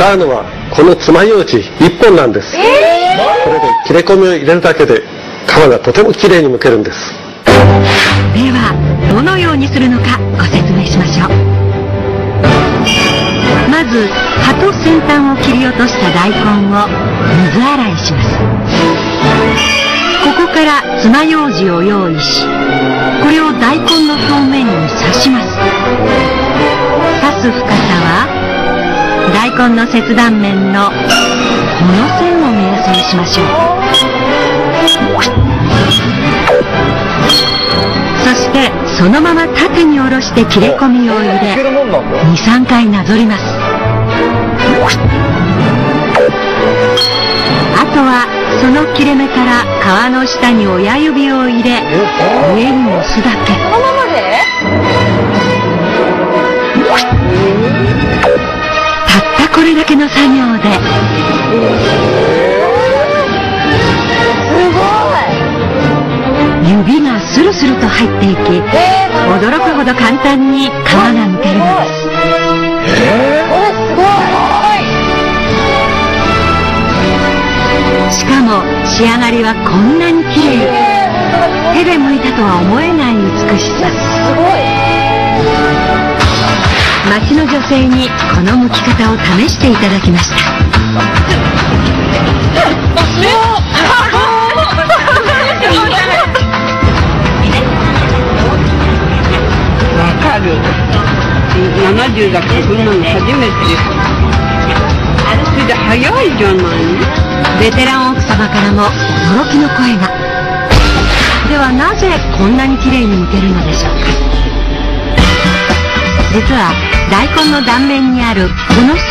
使うのはこの爪楊枝1本なんです、これで切れ込みを入れるだけで皮がとてもきれいに剥けるんです。ではどのようにするのかご説明しましょう。まず葉と先端を切り落とした大根を水洗いします。ここから爪楊枝を用意しこれを大根の表面大根の切断面のこの線を目安にしましょう。そしてそのまま縦に下ろして切れ込みを入れ23回なぞります。あとはその切れ目から皮の下に親指を入れこれだけの作業で。指がスルスルと入っていきえー、驚くほど簡単に皮が剥けるのです。これすごいしかも仕上がりはこんなに綺麗。手で剥いたとは思えない美しさ。すごい町の女性にこの剥き方を試していただきました。わかる。70だからこんなの初めてそれで早いじゃない。ベテラン奥様からも驚きの声が。ではなぜこんなに綺麗に剥けるのでしょうか。実は大根の断面にあるこの線